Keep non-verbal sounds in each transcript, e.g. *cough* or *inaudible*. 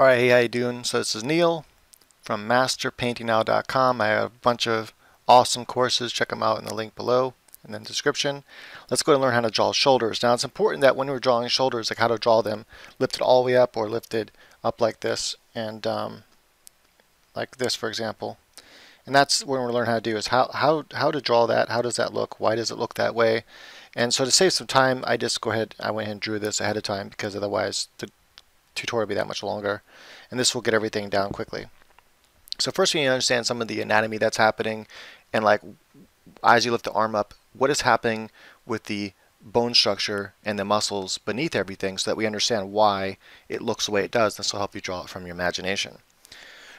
Alright, hey, how you doing? So this is Neil from masterpaintingnow.com. I have a bunch of awesome courses. Check them out in the link below and then description. Let's go and learn how to draw shoulders. Now it's important that when we're drawing shoulders, like how to draw them lifted all the way up or lifted up like this and um, like this for example. And that's what we're learn how to do is how, how, how to draw that, how does that look, why does it look that way. And so to save some time, I just go ahead, I went ahead and drew this ahead of time because otherwise the tutorial be that much longer. And this will get everything down quickly. So first we need to understand some of the anatomy that's happening and like as you lift the arm up, what is happening with the bone structure and the muscles beneath everything so that we understand why it looks the way it does. This will help you draw it from your imagination.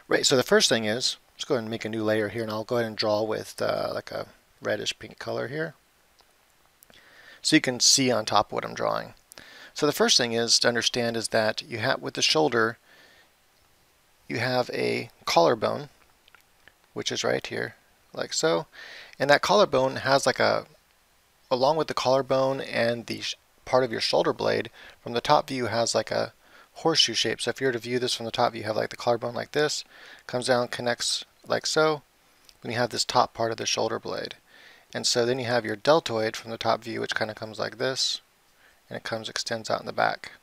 Right, so the first thing is, let's go ahead and make a new layer here and I'll go ahead and draw with uh, like a reddish pink color here. So you can see on top what I'm drawing. So the first thing is to understand is that you have with the shoulder you have a collarbone which is right here like so. And that collarbone has like a along with the collarbone and the part of your shoulder blade from the top view has like a horseshoe shape. So if you were to view this from the top you have like the collarbone like this comes down connects like so then you have this top part of the shoulder blade. And so then you have your deltoid from the top view which kind of comes like this and it comes extends out in the back.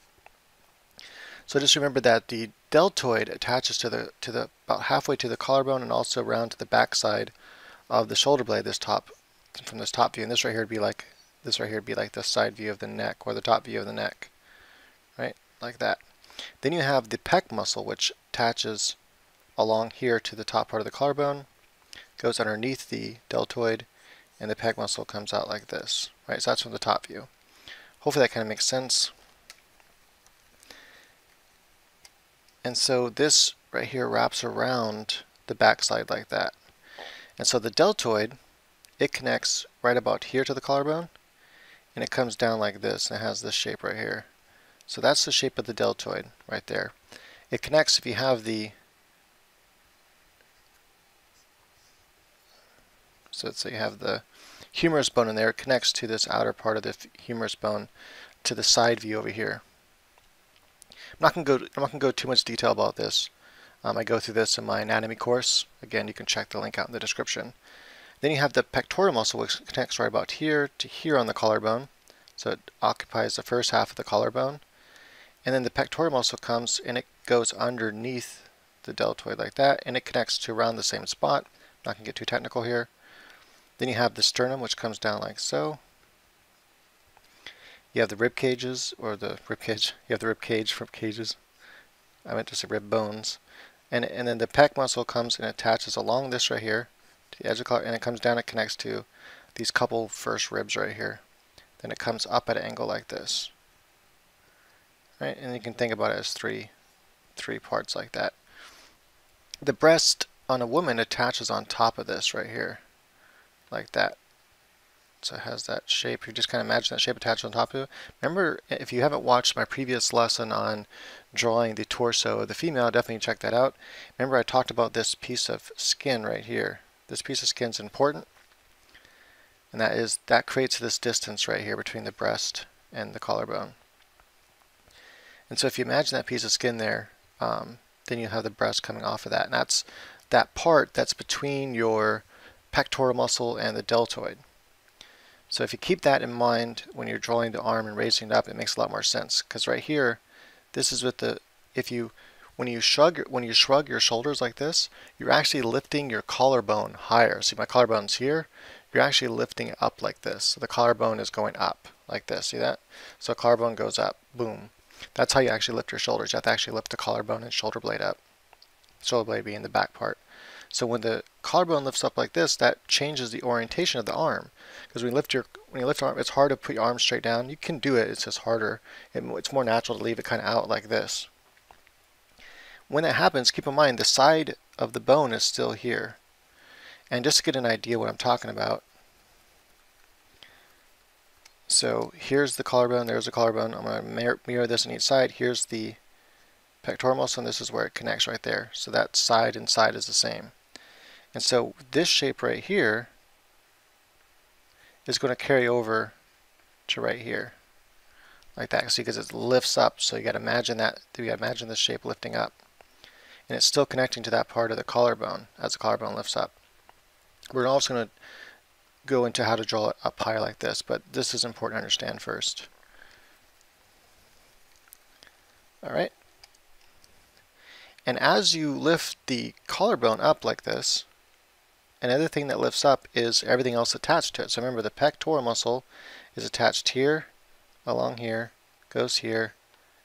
So just remember that the deltoid attaches to the to the about halfway to the collarbone and also around to the back side of the shoulder blade this top from this top view. And this right here would be like this right here would be like the side view of the neck or the top view of the neck right? Like that. Then you have the pec muscle which attaches along here to the top part of the collarbone goes underneath the deltoid and the pec muscle comes out like this right? So that's from the top view Hopefully that kind of makes sense. And so this right here wraps around the backside like that. And so the deltoid, it connects right about here to the collarbone, and it comes down like this, and it has this shape right here. So that's the shape of the deltoid right there. It connects if you have the so let's say you have the humerus bone in there. It connects to this outer part of the humerus bone to the side view over here. I'm not going to go. I'm not going to go too much detail about this. Um, I go through this in my anatomy course. Again, you can check the link out in the description. Then you have the pectoral muscle, which connects right about here to here on the collarbone. So it occupies the first half of the collarbone. And then the pectoral muscle comes and it goes underneath the deltoid like that, and it connects to around the same spot. I'm not going to get too technical here. Then you have the sternum, which comes down like so. You have the rib cages, or the rib cage. *laughs* You have the rib cage, rib cages. I meant to say rib bones. And, and then the pec muscle comes and attaches along this right here to the edge of the collar, and it comes down and connects to these couple first ribs right here. Then it comes up at an angle like this. Right, and you can think about it as three, three parts like that. The breast on a woman attaches on top of this right here like that. So it has that shape. You just kind of imagine that shape attached on top of it. Remember, if you haven't watched my previous lesson on drawing the torso of the female, definitely check that out. Remember I talked about this piece of skin right here. This piece of skin is important. And that is, that creates this distance right here between the breast and the collarbone. And so if you imagine that piece of skin there, um, then you have the breast coming off of that. And that's that part that's between your pectoral muscle and the deltoid. So if you keep that in mind when you're drawing the arm and raising it up, it makes a lot more sense. Because right here, this is with the, if you, when you shrug, when you shrug your shoulders like this, you're actually lifting your collarbone higher. See my collarbone's here, you're actually lifting it up like this. So the collarbone is going up like this, see that? So collarbone goes up, boom. That's how you actually lift your shoulders. You have to actually lift the collarbone and shoulder blade up. Shoulder blade being the back part. So when the collarbone lifts up like this, that changes the orientation of the arm. Because when you lift your when you lift your arm, it's hard to put your arm straight down. You can do it. It's just harder. It, it's more natural to leave it kind of out like this. When that happens, keep in mind the side of the bone is still here. And just to get an idea what I'm talking about, so here's the collarbone, there's the collarbone. I'm going to mirror this on each side. Here's the pectoral muscle, and this is where it connects right there. So that side and side is the same. And so this shape right here is going to carry over to right here like that see because it lifts up so you got to imagine that you got to imagine the shape lifting up and it's still connecting to that part of the collarbone as the collarbone lifts up. We're also going to go into how to draw it up higher like this, but this is important to understand first. All right. And as you lift the collarbone up like this, another thing that lifts up is everything else attached to it. So remember the pectoral muscle is attached here, along here, goes here,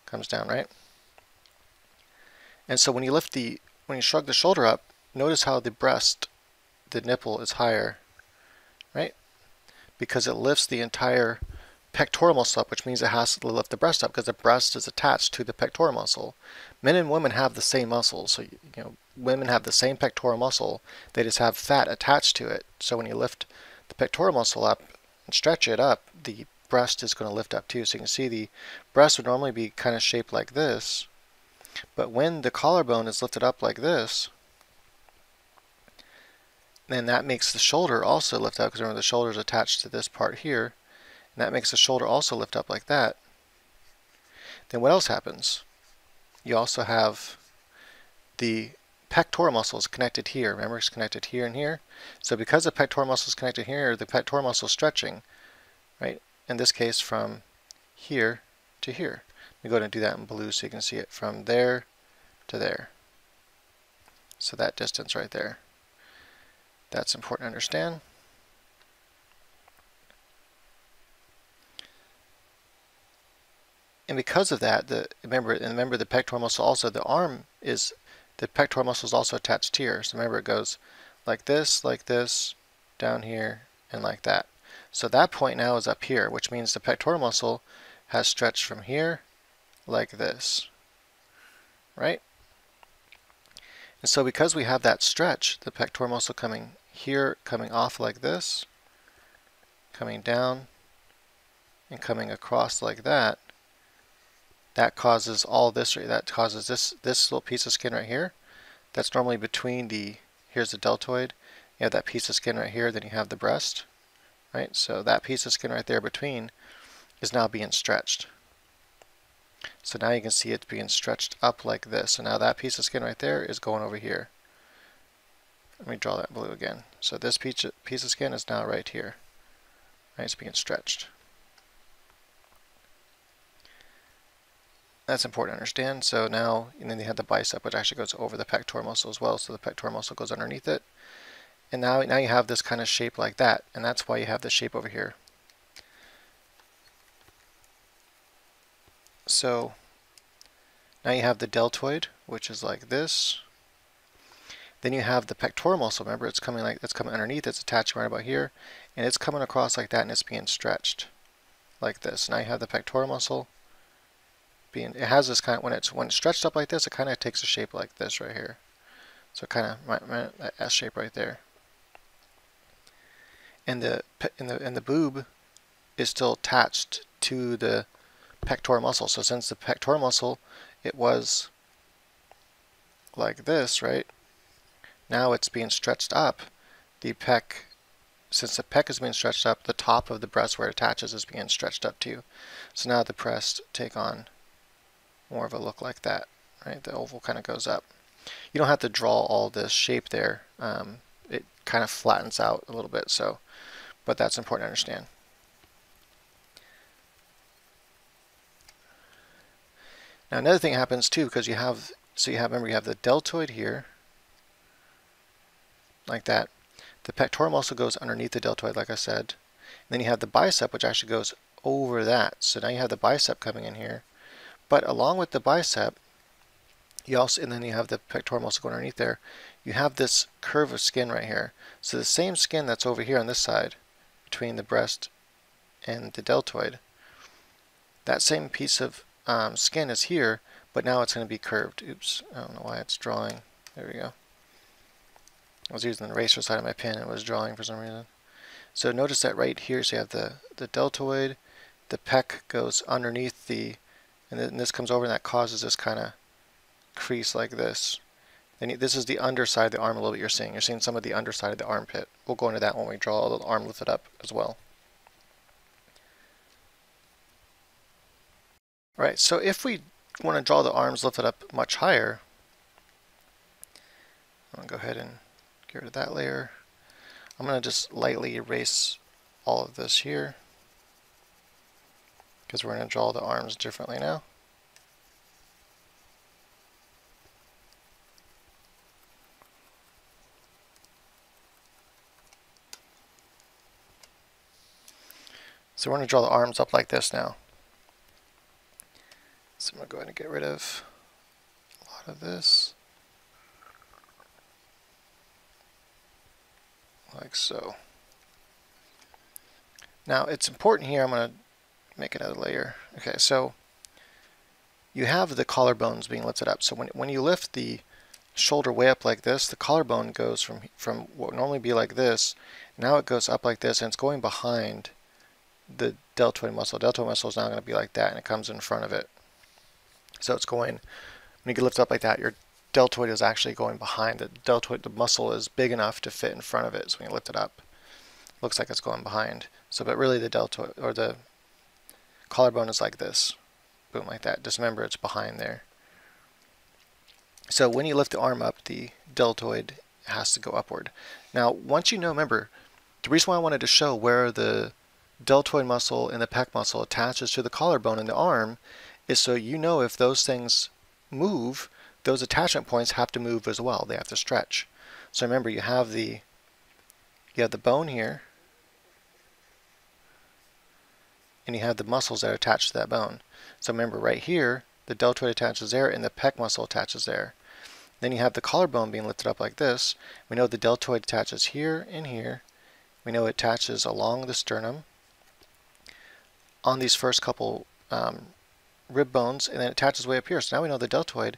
comes down, right? And so when you lift the, when you shrug the shoulder up, notice how the breast, the nipple is higher, right? Because it lifts the entire pectoral muscle up, which means it has to lift the breast up because the breast is attached to the pectoral muscle. Men and women have the same muscles. So, you know, women have the same pectoral muscle. They just have fat attached to it. So when you lift the pectoral muscle up and stretch it up, the breast is going to lift up too. So you can see the breast would normally be kind of shaped like this. But when the collarbone is lifted up like this, then that makes the shoulder also lift up because remember the shoulder is attached to this part here. And that makes the shoulder also lift up like that. Then what else happens? You also have the pectoral muscle is connected here. Remember, it's connected here and here. So because the pectoral muscle is connected here, the pectoral muscle is stretching, right? In this case, from here to here. Let me go ahead and do that in blue so you can see it from there to there. So that distance right there. That's important to understand. And because of that, the remember and remember the pectoral muscle also the arm is the pectoral muscle is also attached here. So remember it goes like this, like this, down here, and like that. So that point now is up here, which means the pectoral muscle has stretched from here like this, right? And so because we have that stretch, the pectoral muscle coming here, coming off like this, coming down, and coming across like that, that causes all this, that causes this, this little piece of skin right here. That's normally between the, here's the deltoid, you have that piece of skin right here, then you have the breast, right? So that piece of skin right there between is now being stretched. So now you can see it's being stretched up like this. So now that piece of skin right there is going over here. Let me draw that blue again. So this piece of skin is now right here. Right, it's being stretched. That's important to understand. So now, and then you have the bicep, which actually goes over the pectoral muscle as well. So the pectoral muscle goes underneath it. And now, now you have this kind of shape like that. And that's why you have this shape over here. So now you have the deltoid, which is like this. Then you have the pectoral muscle. Remember, it's coming like it's coming underneath. It's attaching right about here, and it's coming across like that, and it's being stretched like this. Now you have the pectoral muscle being. It has this kind of when it's when it's stretched up like this, it kind of takes a shape like this right here. So kind of that S shape right there. And the and the and the boob is still attached to the pectoral muscle. So since the pectoral muscle, it was like this, right? Now it's being stretched up. The pec, since the pec is being stretched up, the top of the breast where it attaches is being stretched up too. So now the breast take on more of a look like that, right? The oval kind of goes up. You don't have to draw all this shape there. Um, it kind of flattens out a little bit, so, but that's important to understand. Now another thing happens too because you have so you have remember you have the deltoid here like that. The pectoral muscle goes underneath the deltoid like I said. And then you have the bicep which actually goes over that. So now you have the bicep coming in here. But along with the bicep you also and then you have the pectoral muscle going underneath there. You have this curve of skin right here. So the same skin that's over here on this side between the breast and the deltoid. That same piece of um, skin is here, but now it's going to be curved. Oops, I don't know why it's drawing. There we go. I was using the eraser side of my pen and it was drawing for some reason. So notice that right here, so you have the, the deltoid, the pec goes underneath the, and then this comes over and that causes this kind of crease like this. Then this is the underside of the arm a little bit you're seeing. You're seeing some of the underside of the armpit. We'll go into that when we draw the arm lifted up as well. Right, so if we want to draw the arms lifted up much higher, I'm going to go ahead and get rid of that layer. I'm going to just lightly erase all of this here because we're going to draw the arms differently now. So we're going to draw the arms up like this now. So I'm going to go ahead and get rid of a lot of this. Like so. Now it's important here, I'm going to make another layer. Okay, so you have the collarbones being lifted up. So when, when you lift the shoulder way up like this, the collarbone goes from, from what would normally be like this, now it goes up like this, and it's going behind the deltoid muscle. Deltoid muscle is now going to be like that, and it comes in front of it. So it's going, when you lift up like that, your deltoid is actually going behind the deltoid. The muscle is big enough to fit in front of it. So when you lift it up, looks like it's going behind. So, but really the deltoid, or the collarbone is like this. Boom, like that. Just remember it's behind there. So when you lift the arm up, the deltoid has to go upward. Now, once you know, remember, the reason why I wanted to show where the deltoid muscle and the pec muscle attaches to the collarbone in the arm is so you know if those things move, those attachment points have to move as well. They have to stretch. So remember, you have the you have the bone here, and you have the muscles that are attached to that bone. So remember, right here, the deltoid attaches there, and the pec muscle attaches there. Then you have the collarbone being lifted up like this. We know the deltoid attaches here and here. We know it attaches along the sternum on these first couple um, rib bones, and then it attaches way up here. So now we know the deltoid,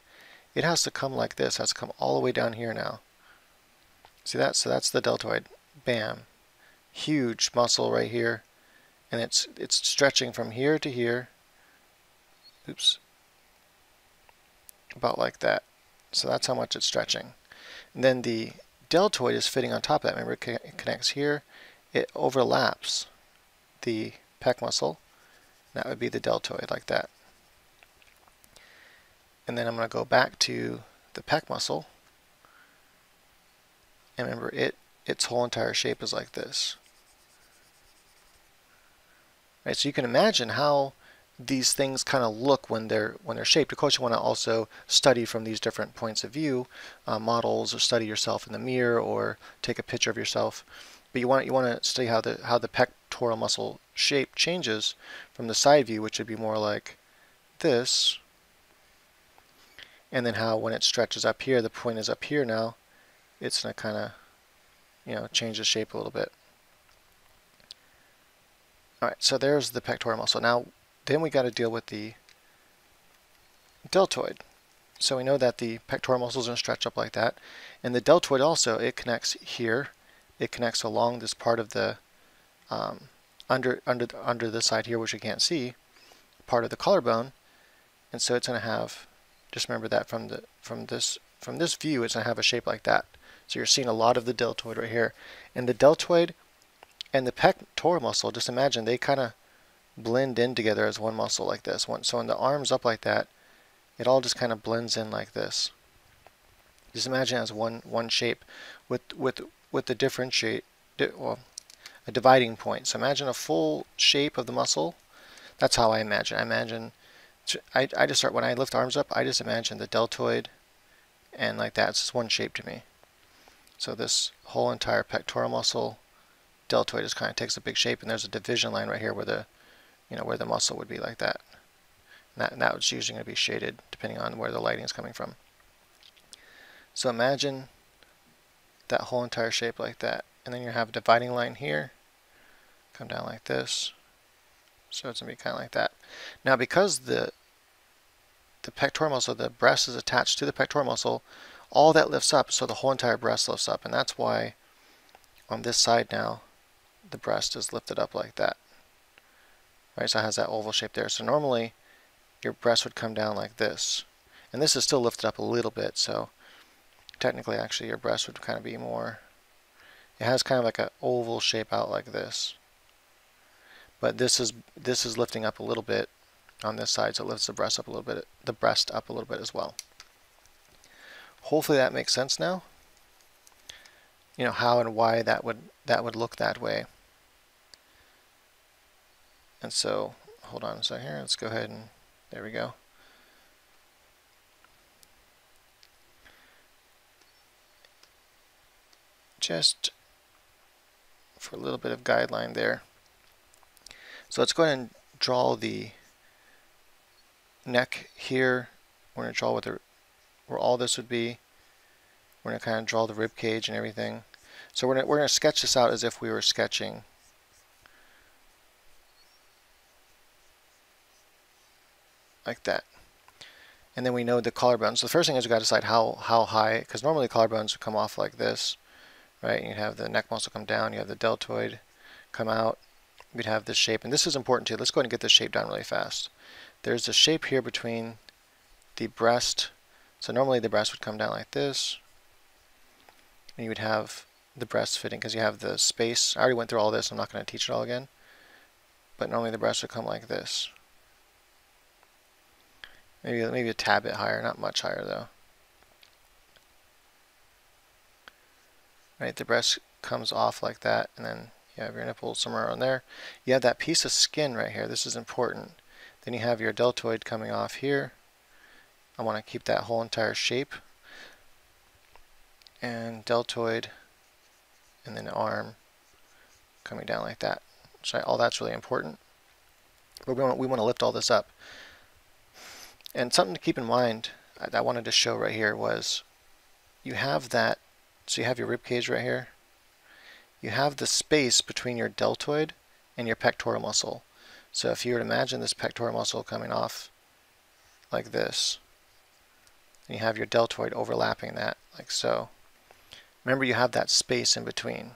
it has to come like this, it has to come all the way down here now. See that? So that's the deltoid. Bam. Huge muscle right here. And it's it's stretching from here to here. Oops. About like that. So that's how much it's stretching. And then the deltoid is fitting on top of that. Remember, it connects here. It overlaps the pec muscle. That would be the deltoid, like that. And then I'm going to go back to the pec muscle. And remember, it its whole entire shape is like this. Right, so you can imagine how these things kind of look when they're when they're shaped. Of course, you want to also study from these different points of view, uh, models, or study yourself in the mirror, or take a picture of yourself. But you want you want to study how the how the pectoral muscle shape changes from the side view, which would be more like this, and then how when it stretches up here, the point is up here now, it's to kind of, you know, change the shape a little bit. Alright, so there's the pectoral muscle. Now, then we got to deal with the deltoid. So we know that the pectoral muscle is going to stretch up like that. And the deltoid also, it connects here. It connects along this part of the, um, under, under, under the side here, which you can't see, part of the collarbone. And so it's going to have just remember that from the from this from this view, it's going to have a shape like that. So you're seeing a lot of the deltoid right here. And the deltoid and the pectoral muscle, just imagine they kind of blend in together as one muscle like this. So when the arm's up like that, it all just kind of blends in like this. Just imagine as one one shape with with with the differentiate well a dividing point. So imagine a full shape of the muscle. That's how I imagine. I imagine I, I just start, when I lift arms up, I just imagine the deltoid and like that. It's just one shape to me. So this whole entire pectoral muscle, deltoid just kind of takes a big shape and there's a division line right here where the, you know, where the muscle would be like that. And that, and that was usually going to be shaded depending on where the lighting is coming from. So imagine that whole entire shape like that. And then you have a dividing line here, come down like this, so it's going to be kind of like that. Now because the the pectoral muscle, the breast is attached to the pectoral muscle, all that lifts up, so the whole entire breast lifts up. And that's why on this side now, the breast is lifted up like that. Right, so it has that oval shape there. So normally your breast would come down like this. And this is still lifted up a little bit, so technically actually your breast would kind of be more, it has kind of like an oval shape out like this but this is this is lifting up a little bit on this side, so it lifts the breast up a little bit, the breast up a little bit as well. Hopefully that makes sense now. you know, how and why that would that would look that way. And so, hold on a second here. Let's go ahead and there we go. Just for a little bit of guideline there. So let's go ahead and draw the neck here. We're going to draw what the, where all this would be. We're going to kind of draw the rib cage and everything. So we're going we're to sketch this out as if we were sketching like that. And then we know the collarbones. So the first thing is we got to decide how how high, because normally collarbones would come off like this, right? You have the neck muscle come down, you have the deltoid come out. We'd have this shape, and this is important too. Let's go ahead and get this shape down really fast. There's a shape here between the breast. So normally the breast would come down like this, and you would have the breast fitting because you have the space. I already went through all this. I'm not going to teach it all again. But normally the breast would come like this. Maybe maybe a tad bit higher, not much higher though. Right, the breast comes off like that, and then you have your nipple somewhere on there. You have that piece of skin right here. This is important. Then you have your deltoid coming off here. I want to keep that whole entire shape. And deltoid, and then arm coming down like that. So all that's really important. But we want, we want to lift all this up. And something to keep in mind uh, that I wanted to show right here was you have that, so you have your rib cage right here. You have the space between your deltoid and your pectoral muscle. So if you were to imagine this pectoral muscle coming off like this, and you have your deltoid overlapping that like so. Remember you have that space in between.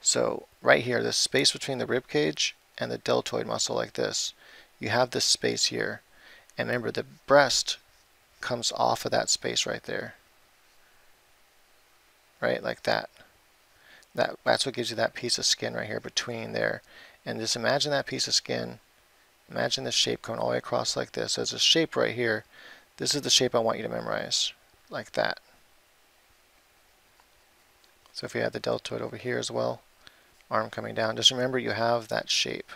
So right here, the space between the rib cage and the deltoid muscle like this, you have this space here. And remember, the breast comes off of that space right there. Right, like that. That That's what gives you that piece of skin right here between there. And just imagine that piece of skin. Imagine the shape coming all the way across like this. There's a shape right here. This is the shape I want you to memorize, like that. So if you have the deltoid over here as well, arm coming down, just remember you have that shape.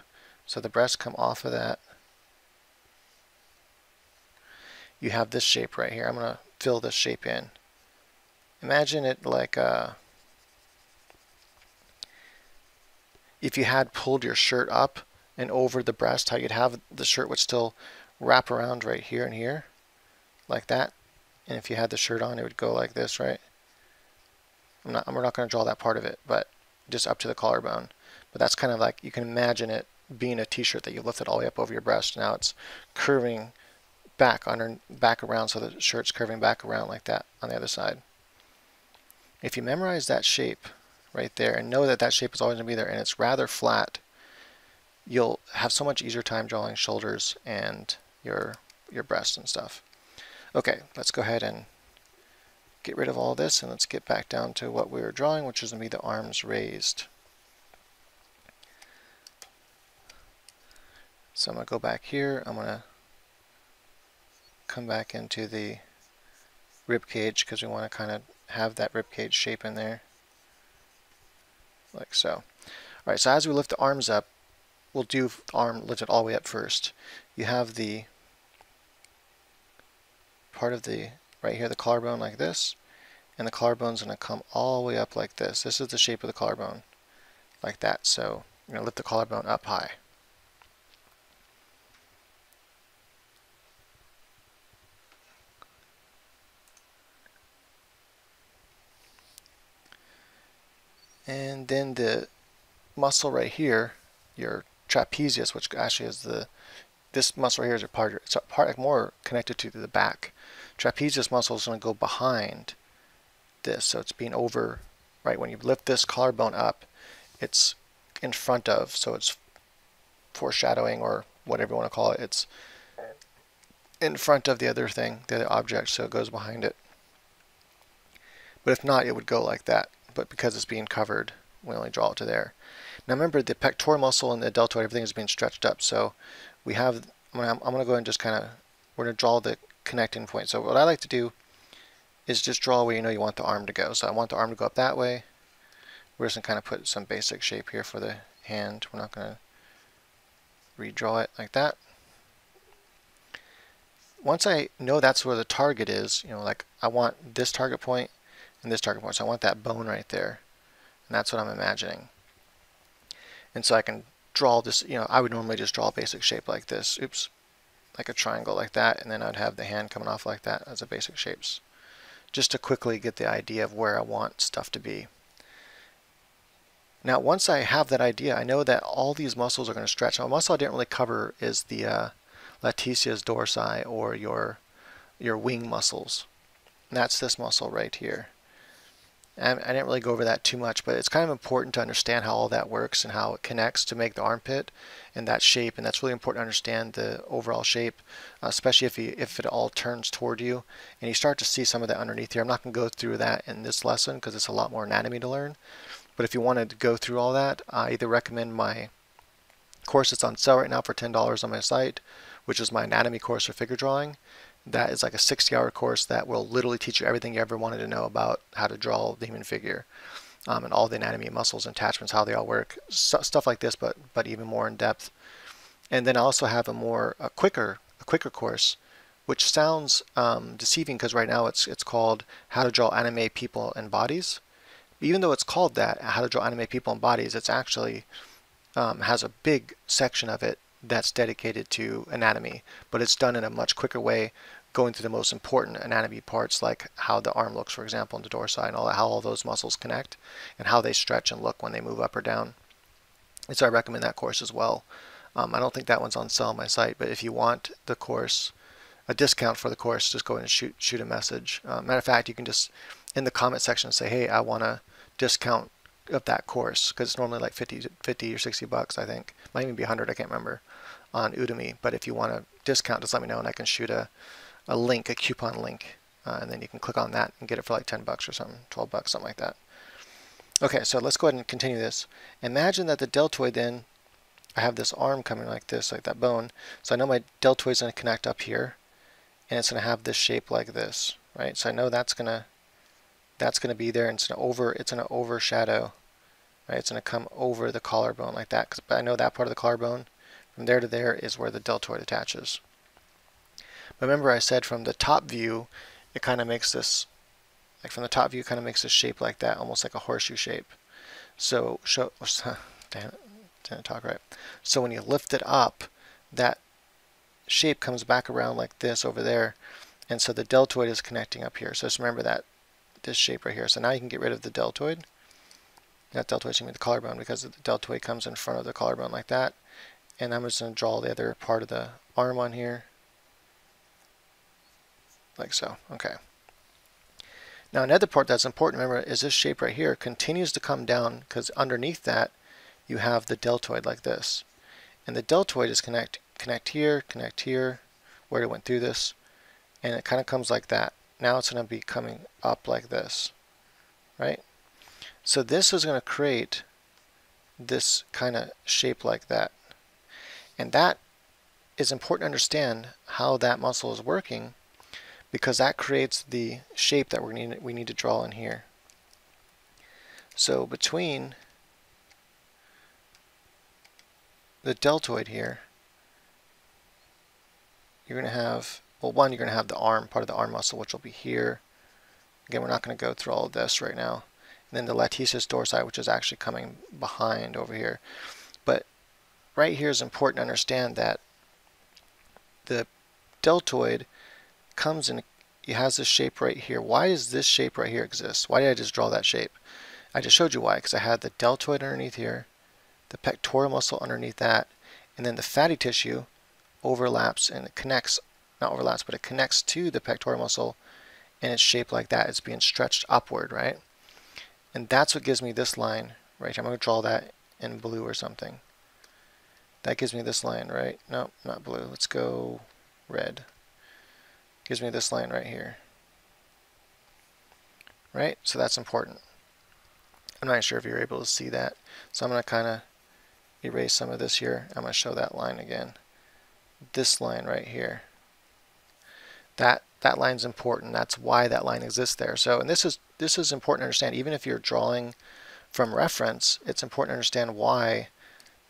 So the breasts come off of that you have this shape right here. I'm going to fill this shape in. Imagine it like uh, if you had pulled your shirt up and over the breast, how you'd have the shirt would still wrap around right here and here, like that. And if you had the shirt on, it would go like this, right? I'm not, we're not going to draw that part of it, but just up to the collarbone. But that's kind of like, you can imagine it being a t-shirt that you lifted all the way up over your breast. Now it's curving back under back around so the shirt's curving back around like that on the other side. If you memorize that shape right there and know that that shape is always going to be there and it's rather flat, you'll have so much easier time drawing shoulders and your your breast and stuff. Okay, let's go ahead and get rid of all this and let's get back down to what we were drawing, which is going to be the arms raised. So I'm going to go back here. I'm going to come back into the rib cage because we want to kind of have that rib cage shape in there like so. Alright, so as we lift the arms up, we'll do arm lift it all the way up first. You have the part of the right here, the collarbone like this, and the collarbone's going to come all the way up like this. This is the shape of the collarbone, like that. So going to lift the collarbone up high. And then the muscle right here, your trapezius, which actually is the this muscle right here is a part, it's a part more connected to the back. Trapezius muscle is going to go behind this, so it's being over, right, when you lift this collarbone up, it's in front of, so it's foreshadowing or whatever you want to call it, it's in front of the other thing, the other object, so it goes behind it. But if not, it would go like that but because it's being covered, we only draw it to there. Now remember, the pectoral muscle and the deltoid, everything is being stretched up. So we have, I'm gonna, I'm gonna go and just kind of, we're gonna draw the connecting point. So what I like to do is just draw where you know you want the arm to go. So I want the arm to go up that way. We're just to kind of put some basic shape here for the hand. We're not going to redraw it like that. Once I know that's where the target is, you know, like I want this target point this target point. So I want that bone right there. And that's what I'm imagining. And so I can draw this, you know, I would normally just draw a basic shape like this. Oops. Like a triangle like that. And then I'd have the hand coming off like that as a basic shapes. Just to quickly get the idea of where I want stuff to be. Now once I have that idea, I know that all these muscles are going to stretch. Now a muscle I didn't really cover is the uh, latissimus dorsi or your, your wing muscles. And that's this muscle right here. I didn't really go over that too much, but it's kind of important to understand how all that works and how it connects to make the armpit and that shape. And that's really important to understand the overall shape, especially if, you, if it all turns toward you. And you start to see some of that underneath here. I'm not going to go through that in this lesson because it's a lot more anatomy to learn. But if you wanted to go through all that, I either recommend my course that's on sale right now for $10 on my site, which is my anatomy course for figure drawing. That is like a 60 hour course that will literally teach you everything you ever wanted to know about how to draw the human figure. Um, and all the anatomy, muscles, and attachments, how they all work, stuff like this, but but even more in depth. And then I also have a more a quicker a quicker course, which sounds um, deceiving because right now it's it's called How to Draw Anime People and Bodies even though it's called that, how to draw anime people and bodies, it's actually um, has a big section of it that's dedicated to anatomy, but it's done in a much quicker way, going through the most important anatomy parts like how the arm looks, for example, in the dorsi and all how all those muscles connect and how they stretch and look when they move up or down. And so I recommend that course as well. Um, I don't think that one's on sale on my site, but if you want the course, a discount for the course, just go ahead and shoot shoot a message. Uh, matter of fact, you can just in the comment section say, hey, I want a discount of that course because it's normally like 50, 50 or 60 bucks, I think. Might even be 100, I can't remember, on Udemy. But if you want a discount, just let me know and I can shoot a, a link, a coupon link, uh, and then you can click on that and get it for like 10 bucks or something, 12 bucks, something like that. Okay, so let's go ahead and continue this. Imagine that the deltoid then, I have this arm coming like this, like that bone. So I know my deltoid is going to connect up here, and it's going to have this shape like this, right? So I know that's going to that's going to be there and it's going to over it's to overshadow right? It's going to come over the collarbone like that because I know that part of the collarbone from there to there is where the deltoid attaches. But remember I said from the top view it kind of makes this like from the top view kind of makes this shape like that almost like a horseshoe shape. So show *laughs* damn it didn't talk right. So when you lift it up that shape comes back around like this over there and so the deltoid is connecting up here. So just remember that this shape right here. So now you can get rid of the deltoid. Not deltoid, excuse me, the collarbone, because the deltoid comes in front of the collarbone like that. And I'm just going to draw the other part of the arm on here. Like so. Okay. Now another part that's important, remember, is this shape right here continues to come down because underneath that you have the deltoid like this. And the deltoid is connect connect here, connect here, where it went through this, and it kind of comes like that now it's going to be coming up like this, right? So this is going to create this kind of shape like that. And that is important to understand how that muscle is working because that creates the shape that we're need, we need to draw in here. So between the deltoid here, you're going to have well, one, you're going to have the arm, part of the arm muscle, which will be here. Again, we're not going to go through all of this right now. And then the latissimus dorsi, which is actually coming behind over here. But right here is important to understand that the deltoid comes in, it has this shape right here. Why does this shape right here exist? Why did I just draw that shape? I just showed you why, because I had the deltoid underneath here, the pectoral muscle underneath that, and then the fatty tissue overlaps and it connects not overlaps, but it connects to the pectoral muscle and it's shaped like that. It's being stretched upward, right? And that's what gives me this line right here. I'm going to draw that in blue or something. That gives me this line, right? No, not blue. Let's go red. Gives me this line right here. Right? So that's important. I'm not sure if you're able to see that. So I'm going to kind of erase some of this here. I'm going to show that line again. This line right here that that line's important. That's why that line exists there. So, and this is this is important to understand. Even if you're drawing from reference, it's important to understand why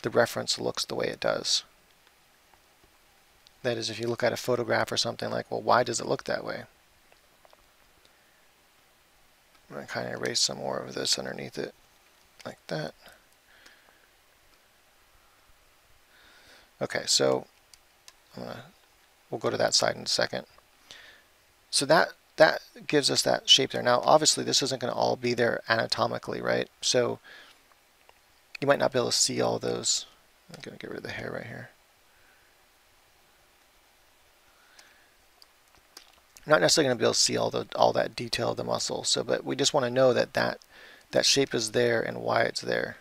the reference looks the way it does. That is, if you look at a photograph or something like, well, why does it look that way? I'm going to kind of erase some more of this underneath it, like that. Okay, so I'm gonna, we'll go to that side in a second. So that that gives us that shape there. Now, obviously, this isn't going to all be there anatomically, right? So you might not be able to see all those. I'm going to get rid of the hair right here. not necessarily going to be able to see all the all that detail of the muscle. So, but we just want to know that that that shape is there and why it's there.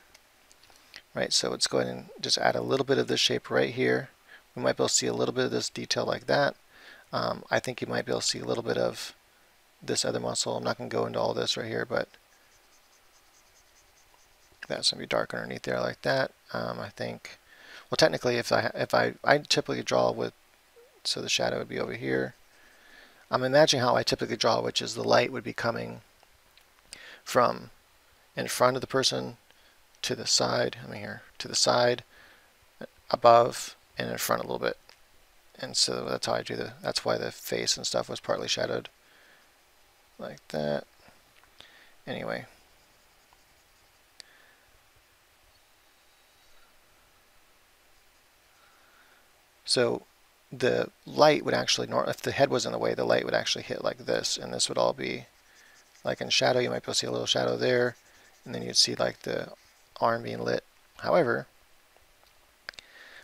Right. So let's go ahead and just add a little bit of this shape right here. We might be able to see a little bit of this detail like that. Um, I think you might be able to see a little bit of this other muscle. I'm not going to go into all this right here, but that's going to be dark underneath there like that. Um, I think, well, technically, if I if I I typically draw with, so the shadow would be over here. I'm imagining how I typically draw, which is the light would be coming from in front of the person to the side. I mean here to the side, above, and in front a little bit and so that's how I do the that's why the face and stuff was partly shadowed. Like that. Anyway. So the light would actually if the head was in the way the light would actually hit like this and this would all be like in shadow. You might be able to see a little shadow there and then you'd see like the arm being lit. However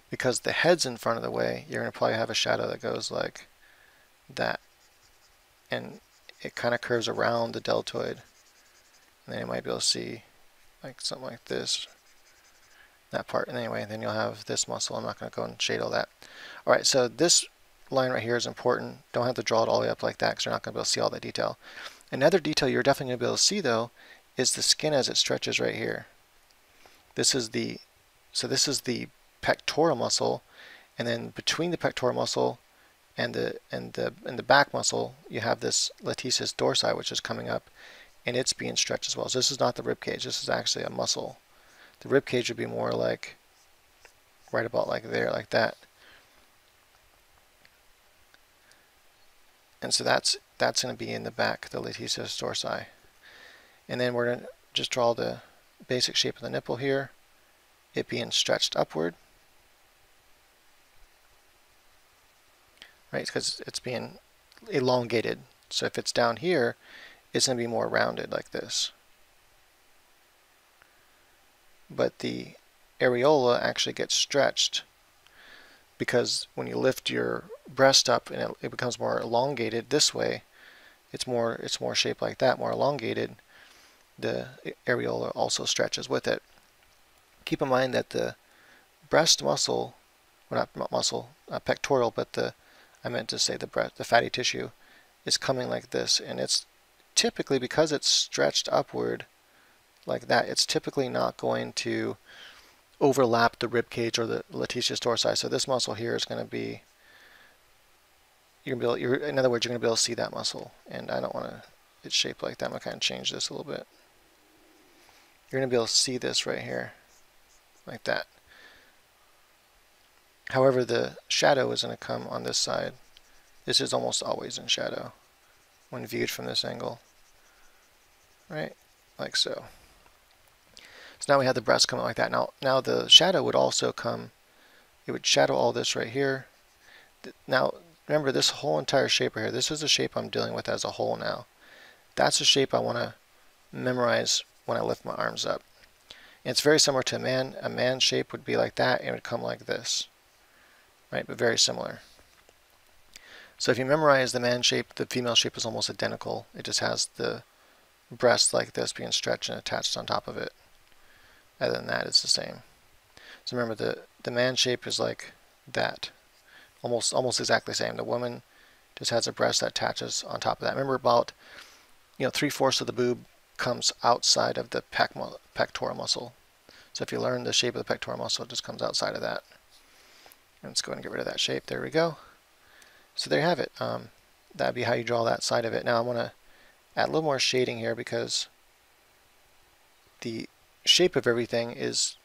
because the head's in front of the way, you're going to probably have a shadow that goes like that. And it kind of curves around the deltoid. And then you might be able to see like something like this. That part. And anyway, then you'll have this muscle. I'm not going to go and shade all that. Alright, so this line right here is important. Don't have to draw it all the way up like that because you're not going to be able to see all that detail. Another detail you're definitely going to be able to see though is the skin as it stretches right here. This is the so this is the pectoral muscle, and then between the pectoral muscle and the and the and the back muscle, you have this latissimus dorsi, which is coming up, and it's being stretched as well. So this is not the rib cage. This is actually a muscle. The rib cage would be more like right about like there, like that. And so that's that's going to be in the back, the latissimus dorsi. And then we're going to just draw the basic shape of the nipple here, it being stretched upward. Right? Because it's being elongated. So if it's down here, it's going to be more rounded like this. But the areola actually gets stretched because when you lift your breast up and it, it becomes more elongated this way, it's more it's more shaped like that, more elongated. The areola also stretches with it. Keep in mind that the breast muscle, well not muscle, uh, pectoral, but the I meant to say the breast, the fatty tissue is coming like this and it's typically because it's stretched upward like that it's typically not going to overlap the rib cage or the latissimus dorsi. So this muscle here is going to be you're gonna be able, in other words you're going to be able to see that muscle and I don't want to it's shaped like that I'm going to kind of change this a little bit. You're going to be able to see this right here like that However, the shadow is going to come on this side. This is almost always in shadow when viewed from this angle. Right? Like so. So now we have the breast coming like that. Now, now the shadow would also come, it would shadow all this right here. Now, remember this whole entire shape right here, this is the shape I'm dealing with as a whole now. That's the shape I want to memorize when I lift my arms up. And it's very similar to a man. A man shape would be like that and it would come like this right? But very similar. So if you memorize the man shape, the female shape is almost identical. It just has the breast like this being stretched and attached on top of it. Other than that, it's the same. So remember, the, the man shape is like that. Almost, almost exactly the same. The woman just has a breast that attaches on top of that. Remember about, you know, three-fourths of the boob comes outside of the pec pectoral muscle. So if you learn the shape of the pectoral muscle, it just comes outside of that. Let's go ahead and get rid of that shape. There we go. So there you have it. Um, that'd be how you draw that side of it. Now I want to add a little more shading here because the shape of everything is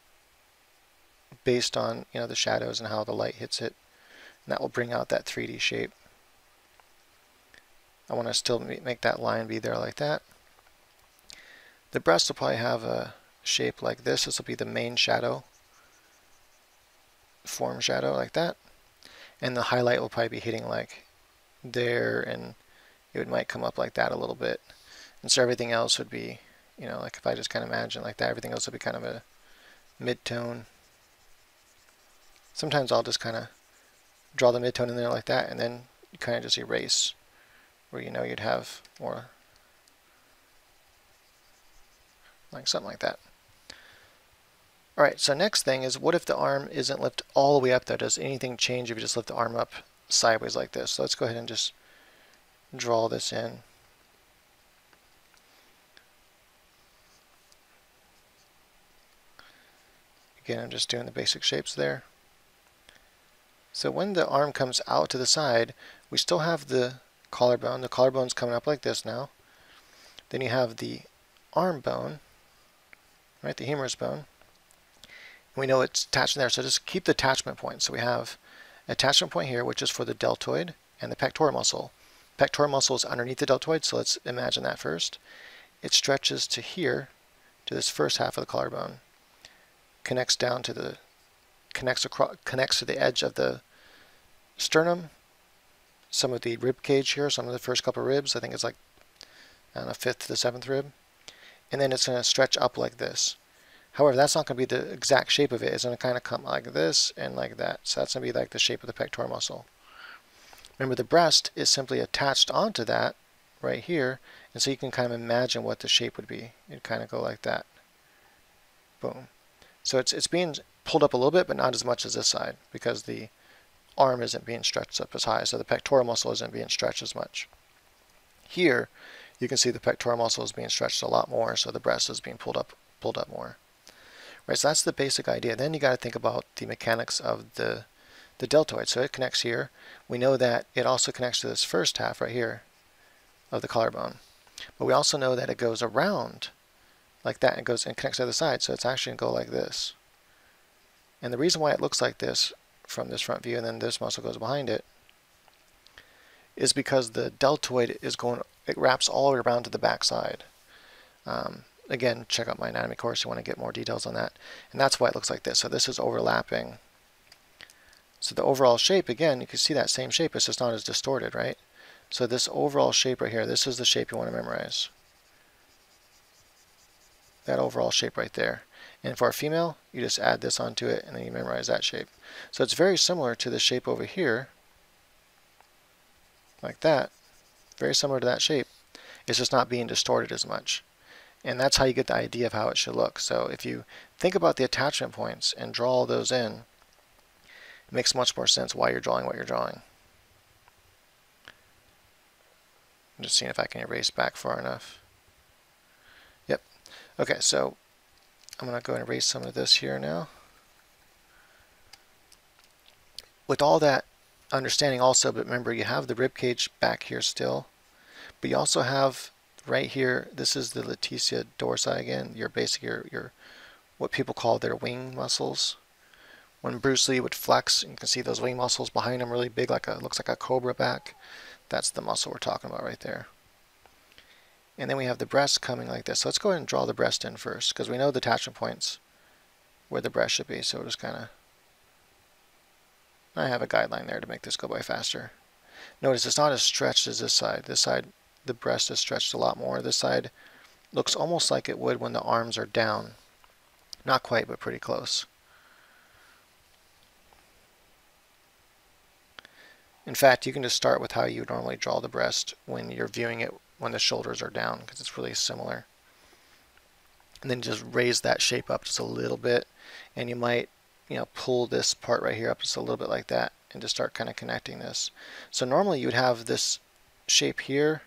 based on you know the shadows and how the light hits it and that will bring out that 3D shape. I want to still make that line be there like that. The breast will probably have a shape like this. This will be the main shadow, form shadow like that. And the highlight will probably be hitting like there and it might come up like that a little bit. And so everything else would be, you know, like if I just kind of imagine like that, everything else would be kind of a mid-tone. Sometimes I'll just kind of draw the mid-tone in there like that and then kind of just erase where you know you'd have more like something like that. Alright, so next thing is what if the arm isn't lifted all the way up there? Does anything change if you just lift the arm up sideways like this? So let's go ahead and just draw this in. Again, I'm just doing the basic shapes there. So when the arm comes out to the side, we still have the collarbone. The collarbone's coming up like this now. Then you have the arm bone, right, the humerus bone. We know it's attached there, so just keep the attachment point. So we have attachment point here, which is for the deltoid and the pectoral muscle. Pectoral muscle is underneath the deltoid, so let's imagine that first. It stretches to here, to this first half of the collarbone, connects down to the connects across connects to the edge of the sternum, some of the rib cage here, some of the first couple of ribs. I think it's like on a fifth to the seventh rib, and then it's going to stretch up like this. However, that's not going to be the exact shape of it. It's going to kind of come like this and like that. So that's going to be like the shape of the pectoral muscle. Remember, the breast is simply attached onto that right here, and so you can kind of imagine what the shape would be. It'd kind of go like that. Boom. So it's it's being pulled up a little bit, but not as much as this side because the arm isn't being stretched up as high, so the pectoral muscle isn't being stretched as much. Here, you can see the pectoral muscle is being stretched a lot more, so the breast is being pulled up pulled up more. Right, so that's the basic idea. Then you got to think about the mechanics of the the deltoid. So it connects here. We know that it also connects to this first half right here of the collarbone. But we also know that it goes around like that and goes and connects to the other side. So it's actually going to go like this. And the reason why it looks like this from this front view and then this muscle goes behind it is because the deltoid is going, it wraps all the way around to the back side. Um, again, check out my anatomy course. You want to get more details on that. And that's why it looks like this. So this is overlapping. So the overall shape, again, you can see that same shape. It's just not as distorted, right? So this overall shape right here, this is the shape you want to memorize. That overall shape right there. And for a female, you just add this onto it and then you memorize that shape. So it's very similar to the shape over here, like that. Very similar to that shape. It's just not being distorted as much. And that's how you get the idea of how it should look. So if you think about the attachment points and draw those in, it makes much more sense why you're drawing what you're drawing. I'm just seeing if I can erase back far enough. Yep. Okay, so I'm going to go and erase some of this here now. With all that understanding also, but remember you have the rib cage back here still, but you also have right here, this is the latissimus dorsi again, your basic, your, your what people call their wing muscles. When Bruce Lee would flex, you can see those wing muscles behind him really big, like a looks like a cobra back. That's the muscle we're talking about right there. And then we have the breast coming like this. So let's go ahead and draw the breast in first because we know the attachment points where the breast should be. So we'll just kind of, I have a guideline there to make this go by faster. Notice it's not as stretched as this side. This side, the breast is stretched a lot more. This side looks almost like it would when the arms are down. Not quite, but pretty close. In fact, you can just start with how you normally draw the breast when you're viewing it when the shoulders are down because it's really similar. And then just raise that shape up just a little bit and you might you know pull this part right here up just a little bit like that and just start kind of connecting this. So normally you would have this shape here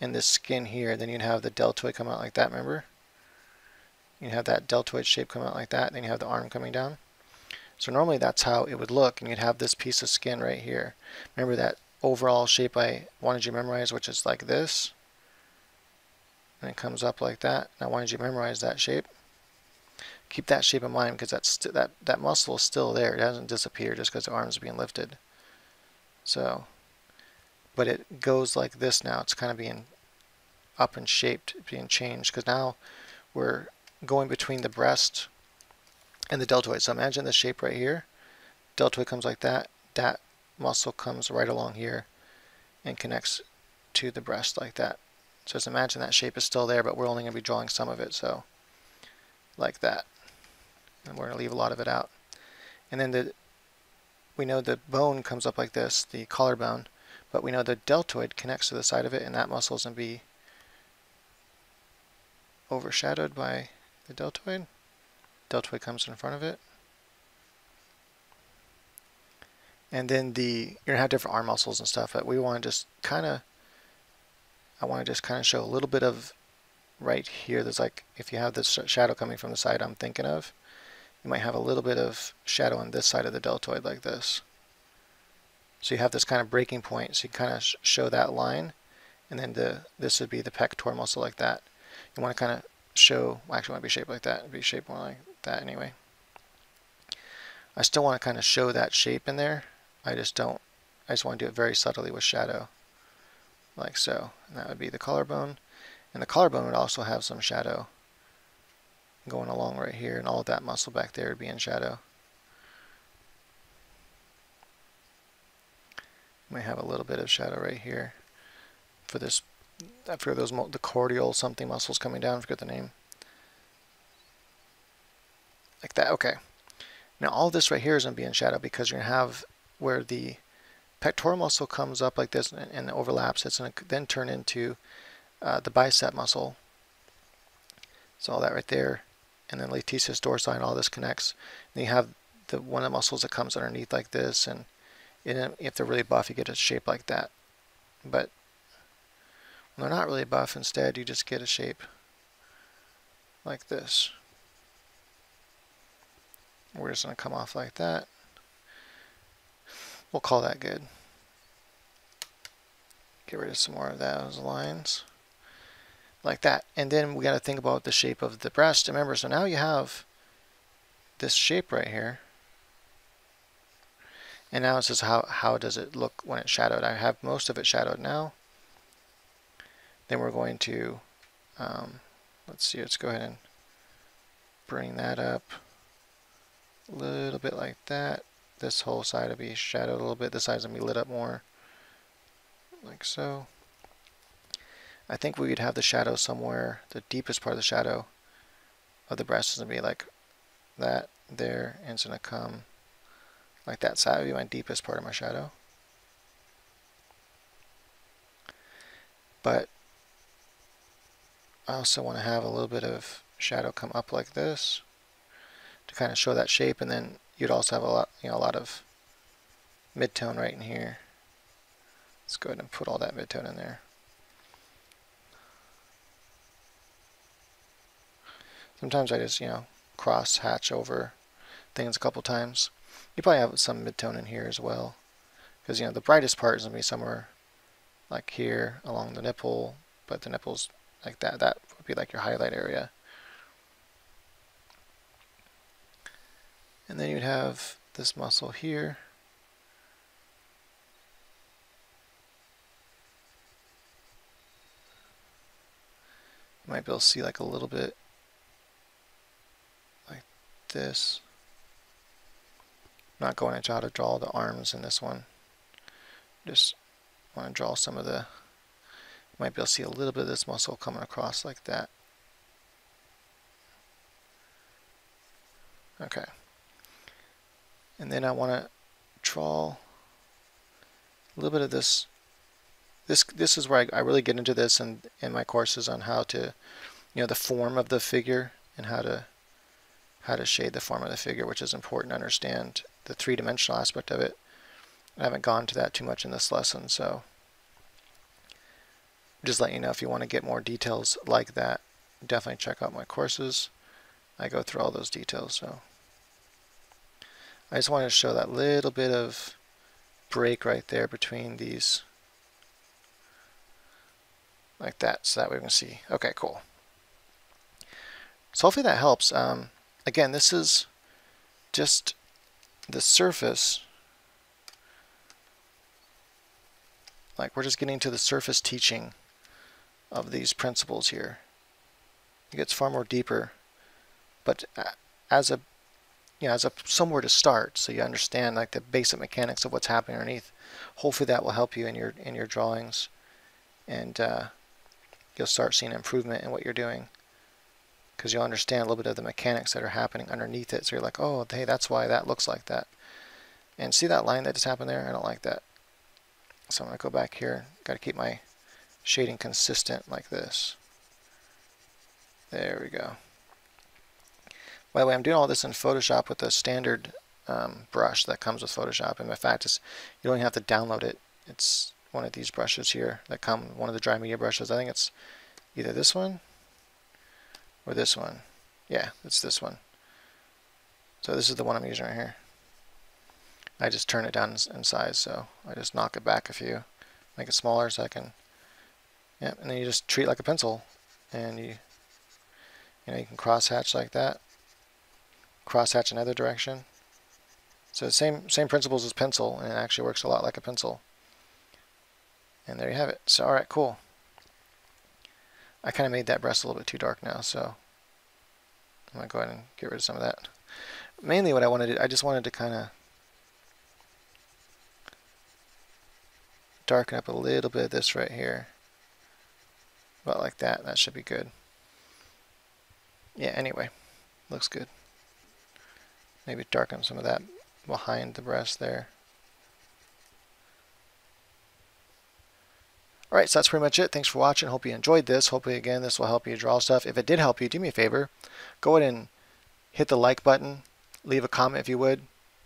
and this skin here then you'd have the deltoid come out like that remember? You'd have that deltoid shape come out like that then you have the arm coming down. So normally that's how it would look and you'd have this piece of skin right here. Remember that overall shape I wanted you to memorize, which is like this. And it comes up like that. And I wanted you to memorize that shape. Keep that shape in mind because that's that, that muscle is still there. It hasn't disappeared just because the arm is being lifted. So, but it goes like this now. It's kind of being up and shaped, being changed because now we're going between the breast and the deltoid. So imagine the shape right here. Deltoid comes like that. That muscle comes right along here and connects to the breast like that. So just imagine that shape is still there, but we're only going to be drawing some of it. So like that. And we're going to leave a lot of it out. And then the we know the bone comes up like this, the collarbone, but we know the deltoid connects to the side of it, and that muscle is going to be overshadowed by the deltoid. Deltoid comes in front of it. And then the, you're to have different arm muscles and stuff, but we want to just kind of, I want to just kind of show a little bit of right here. There's like, if you have this shadow coming from the side I'm thinking of, you might have a little bit of shadow on this side of the deltoid like this. So you have this kind of breaking point, so you kind of sh show that line, and then the this would be the pectoral muscle like that. You want to kind of show, well, actually want to be shaped like that, It'd be shaped more like that anyway. I still want to kind of show that shape in there. I just don't, I just want to do it very subtly with shadow, like so. And that would be the collarbone. And the collarbone would also have some shadow going along right here, and all of that muscle back there would be in shadow. Might have a little bit of shadow right here for this I those the cordial something muscles coming down. I forget the name. Like that. Okay. Now all this right here is going to be in shadow because you're going to have where the pectoral muscle comes up like this and, and overlaps. It's going to then turn into uh, the bicep muscle. So all that right there. And then latissimus dorsi and all this connects. And you have the one of the muscles that comes underneath like this. And, and if they're really buff, you get a shape like that. But when they're not really buff. Instead, you just get a shape like this. We're just going to come off like that. We'll call that good. Get rid of some more of those lines. Like that. And then we got to think about the shape of the breast. Remember, so now you have this shape right here. And now it says how, how does it look when it's shadowed. I have most of it shadowed now. Then we're going to, um, let's see, let's go ahead and bring that up a little bit like that. This whole side will be shadowed a little bit. This side's going to be lit up more, like so. I think we would have the shadow somewhere, the deepest part of the shadow of the breast is going to be like that there, and it's going to come like that. That would be my deepest part of my shadow. But I also want to have a little bit of shadow come up like this to kind of show that shape and then you'd also have a lot you know a lot of midtone right in here let's go ahead and put all that midtone in there sometimes I just you know cross hatch over things a couple times you probably have some midtone in here as well because you know the brightest part is going to be somewhere like here along the nipple but the nipple's like that. That would be like your highlight area. And then you'd have this muscle here. You might be able to see like a little bit like this. I'm not going to try to draw the arms in this one. Just want to draw some of the might be able to see a little bit of this muscle coming across like that. Okay. And then I want to draw a little bit of this. This this is where I, I really get into this in, in my courses on how to, you know, the form of the figure and how to how to shade the form of the figure, which is important to understand the three-dimensional aspect of it. I haven't gone to that too much in this lesson, so just let you know if you want to get more details like that, definitely check out my courses. I go through all those details. So I just wanted to show that little bit of break right there between these like that so that we can see okay cool so hopefully that helps um, again this is just the surface like we're just getting to the surface teaching of these principles here it gets far more deeper but as a you know, as a somewhere to start, so you understand like the basic mechanics of what's happening underneath. Hopefully, that will help you in your in your drawings, and uh, you'll start seeing improvement in what you're doing because you'll understand a little bit of the mechanics that are happening underneath it. So you're like, oh, hey, that's why that looks like that. And see that line that just happened there? I don't like that. So I'm going to go back here. Got to keep my shading consistent like this. There we go. By the way, I'm doing all this in Photoshop with a standard um, brush that comes with Photoshop. And in fact, it's, you don't even have to download it. It's one of these brushes here that come, one of the dry media brushes. I think it's either this one or this one. Yeah, it's this one. So this is the one I'm using right here. I just turn it down in size, so I just knock it back a few, make it smaller so I can, yeah, and then you just treat it like a pencil, and you, you know, you can cross hatch like that, crosshatch another direction. So the same, same principles as pencil, and it actually works a lot like a pencil. And there you have it. So alright, cool. I kind of made that breast a little bit too dark now, so I'm going to go ahead and get rid of some of that. Mainly what I wanted to, I just wanted to kind of darken up a little bit of this right here. About like that, that should be good. Yeah, anyway, looks good. Maybe darken some of that behind the breast there. Alright, so that's pretty much it. Thanks for watching. Hope you enjoyed this. Hopefully, again, this will help you draw stuff. If it did help you, do me a favor. Go ahead and hit the like button. Leave a comment if you would.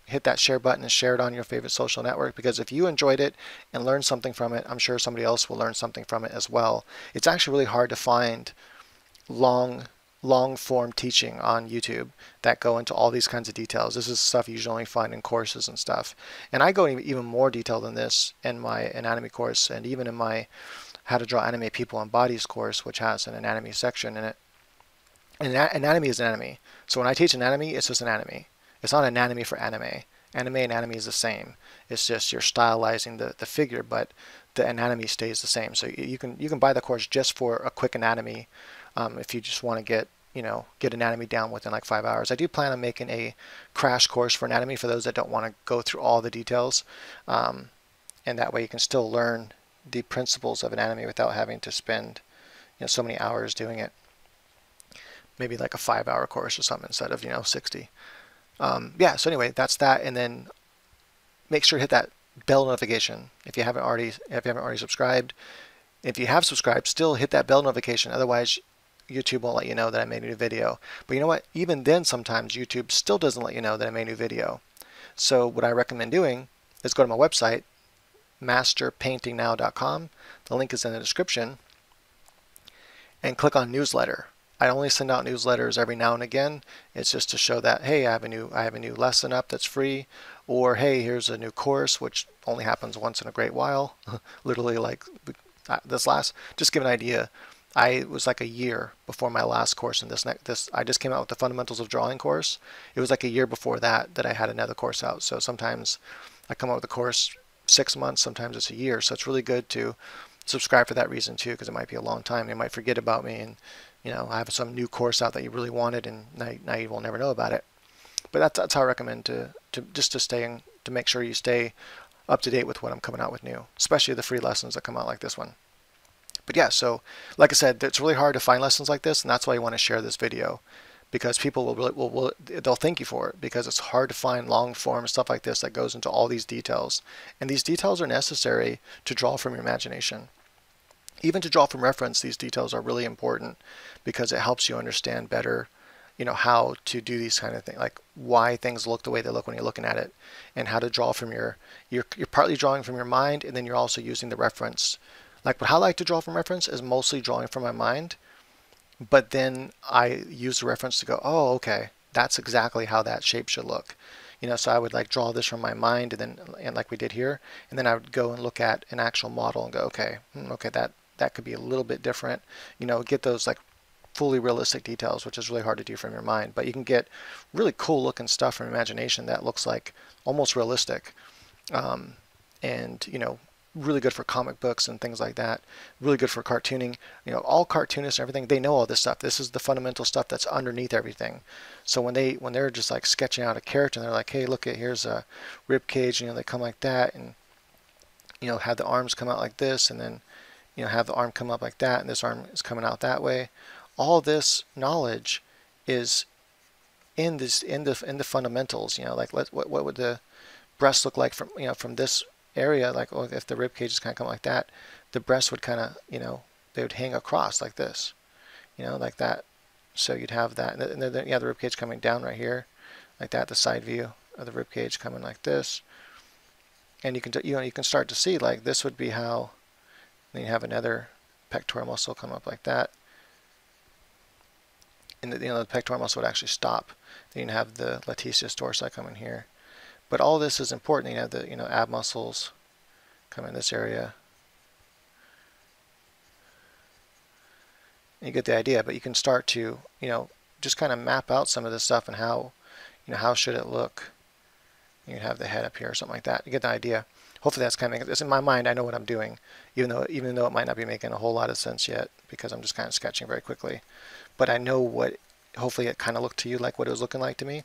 Hit that share button and share it on your favorite social network because if you enjoyed it and learned something from it, I'm sure somebody else will learn something from it as well. It's actually really hard to find long long form teaching on YouTube that go into all these kinds of details. This is stuff you usually only find in courses and stuff. And I go even more detail than this in my anatomy course and even in my how to draw anime people and bodies course, which has an anatomy section in it. And anatomy is anatomy. So when I teach anatomy, it's just anatomy. It's not anatomy for anime. Anime and anatomy is the same. It's just you're stylizing the, the figure, but the anatomy stays the same. So you can you can buy the course just for a quick anatomy um, if you just want to get you know get anatomy down within like five hours. I do plan on making a crash course for anatomy for those that don't want to go through all the details, um, and that way you can still learn the principles of anatomy without having to spend you know so many hours doing it. Maybe like a five-hour course or something instead of you know 60. Um, yeah. So anyway, that's that, and then make sure to hit that bell notification if you haven't already if you haven't already subscribed. If you have subscribed, still hit that bell notification. Otherwise, YouTube won't let you know that I made a new video. But you know what? Even then, sometimes YouTube still doesn't let you know that I made a new video. So what I recommend doing is go to my website, masterpaintingnow.com. The link is in the description. And click on newsletter. I only send out newsletters every now and again. It's just to show that hey, I have a new I have a new lesson up that's free, or hey, here's a new course, which only happens once in a great while. *laughs* Literally like uh, this last. Just give an idea I was like a year before my last course in this next this I just came out with the fundamentals of drawing course. It was like a year before that that I had another course out. So sometimes I come out with a course six months, sometimes it's a year. So it's really good to subscribe for that reason too, because it might be a long time. You might forget about me, and you know I have some new course out that you really wanted, and now, now you will never know about it. But that's that's how I recommend to to just to stay in, to make sure you stay up to date with what I'm coming out with new, especially the free lessons that come out like this one. But yeah, so like I said, it's really hard to find lessons like this, and that's why I want to share this video because people will, really, will, will they'll thank you for it because it's hard to find long form stuff like this that goes into all these details. And these details are necessary to draw from your imagination. Even to draw from reference, these details are really important because it helps you understand better you know how to do these kind of things like why things look the way they look when you're looking at it and how to draw from your you're, you're partly drawing from your mind and then you're also using the reference like what I like to draw from reference is mostly drawing from my mind, but then I use the reference to go, oh, okay, that's exactly how that shape should look. You know, so I would like draw this from my mind and then, and like we did here, and then I would go and look at an actual model and go, okay, hmm, okay, that, that could be a little bit different. You know, get those like fully realistic details, which is really hard to do from your mind. But you can get really cool looking stuff from imagination that looks like almost realistic. Um, and, you know, really good for comic books and things like that. Really good for cartooning. You know, all cartoonists and everything, they know all this stuff. This is the fundamental stuff that's underneath everything. So when they when they're just like sketching out a character and they're like, hey, look at here's a rib cage, you know, they come like that and you know, have the arms come out like this and then you know, have the arm come up like that and this arm is coming out that way all this knowledge is in this in the in the fundamentals you know like let, what, what would the breast look like from you know from this area like oh, if the rib cage is kind of come like that the breast would kind of you know they would hang across like this you know like that so you'd have that and then, then yeah the rib cage coming down right here like that the side view of the rib cage coming like this and you can you know you can start to see like this would be how then you have another pectoral muscle come up like that and the, you know, the pectoral muscle would actually stop. Then you have the latissimus dorsi coming here. But all this is important. You have the you know ab muscles come in this area. You get the idea, but you can start to you know just kind of map out some of this stuff and how you know how should it look. You have the head up here or something like that. You get the idea. Hopefully that's kind of it's in my mind. I know what I'm doing, even though even though it might not be making a whole lot of sense yet because I'm just kind of sketching very quickly but I know what, hopefully it kind of looked to you like what it was looking like to me,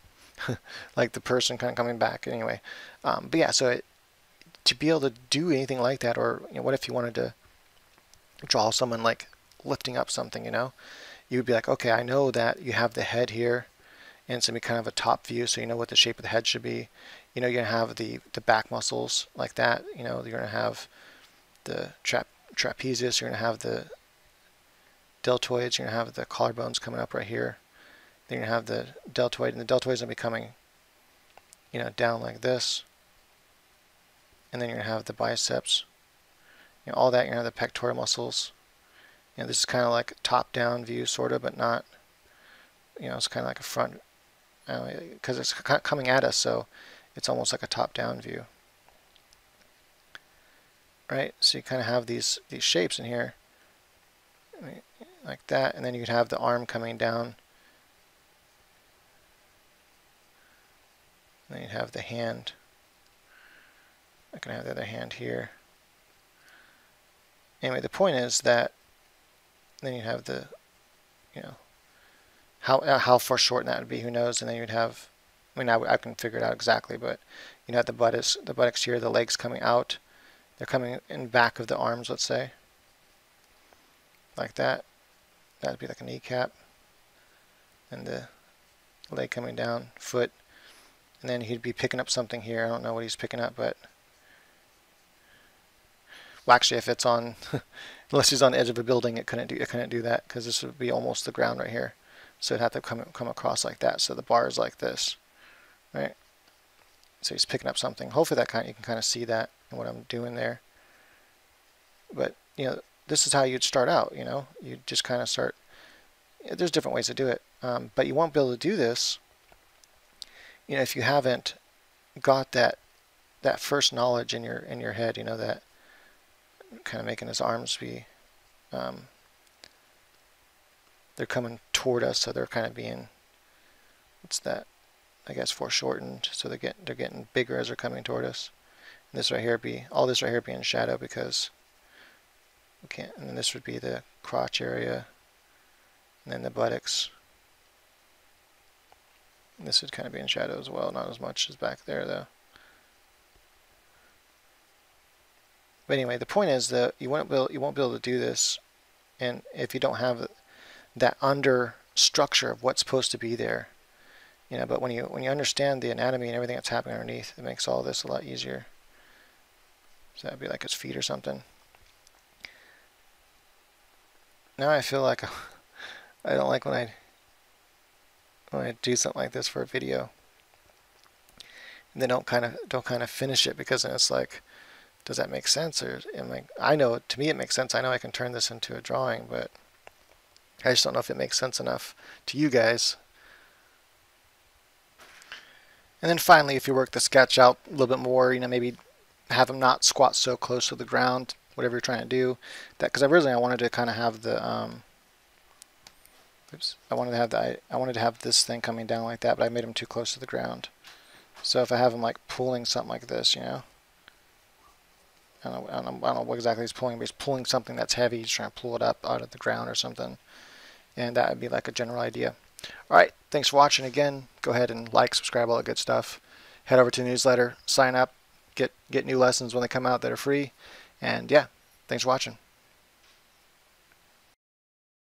*laughs* like the person kind of coming back anyway. Um, but yeah, so it, to be able to do anything like that, or you know, what if you wanted to draw someone like lifting up something, you know, you would be like, okay, I know that you have the head here, and it's gonna be kind of a top view, so you know what the shape of the head should be. You know, you're gonna have the the back muscles like that. You know, you're gonna have the tra trapezius. You're gonna have the deltoids, you're to have the collarbones coming up right here. Then to have the deltoid, and the deltoid is going to be coming, you know, down like this. And then you're going to have the biceps. You know, all that, to have the pectoral muscles. You know, this is kind of like a top-down view, sort of, but not, you know, it's kind of like a front, because it's coming at us, so it's almost like a top-down view. Right, so you kind of have these these shapes in here like that and then you'd have the arm coming down then you'd have the hand. I can have the other hand here. Anyway the point is that then you'd have the you know how uh, how far short that would be who knows? And then you'd have I mean I, I can figure it out exactly but you know the buttocks the buttocks here the legs coming out. They're coming in back of the arms let's say. Like that. That would be like a kneecap. And the leg coming down, foot. And then he'd be picking up something here. I don't know what he's picking up, but... Well, actually, if it's on... *laughs* unless he's on the edge of a building, it couldn't do, it couldn't do that, because this would be almost the ground right here. So it'd have to come, come across like that. So the bar is like this, right? So he's picking up something. Hopefully that kind of, you can kind of see that and what I'm doing there. But, you know, this is how you'd start out, you know. You just kind of start, there's different ways to do it. Um, but you won't be able to do this, you know, if you haven't got that that first knowledge in your in your head, you know, that kind of making his arms be, um, they're coming toward us, so they're kind of being, what's that? I guess foreshortened, so they're getting they're getting bigger as they're coming toward us. And this right here be all this right here being shadow because Okay, and then this would be the crotch area, and then the buttocks. This would kind of be in shadow as well, not as much as back there though. But anyway, the point is that you won't be able, you won't be able to do this, and if you don't have that under structure of what's supposed to be there, you know. But when you when you understand the anatomy and everything that's happening underneath, it makes all this a lot easier. So that'd be like his feet or something. now I feel like *laughs* I don't like when I when I do something like this for a video. And then don't kind of don't kind of finish it because then it's like does that make sense? Or am I I know to me it makes sense. I know I can turn this into a drawing but I just don't know if it makes sense enough to you guys. And then finally, if you work the sketch out a little bit more, you know, maybe have them not squat so close to the ground, whatever you're trying to do. That because originally I wanted to kind of have the, um, oops, I wanted to have that, I wanted to have this thing coming down like that, but I made him too close to the ground. So if I have him like pulling something like this, you know, I don't, know, I, don't know, I don't know what exactly he's pulling, but he's pulling something that's heavy. He's trying to pull it up out of the ground or something. And that would be like a general idea. All right, thanks for watching again. Go ahead and like, subscribe, all that good stuff. Head over to the newsletter, sign up, get get new lessons when they come out that are free. And yeah, thanks for watching.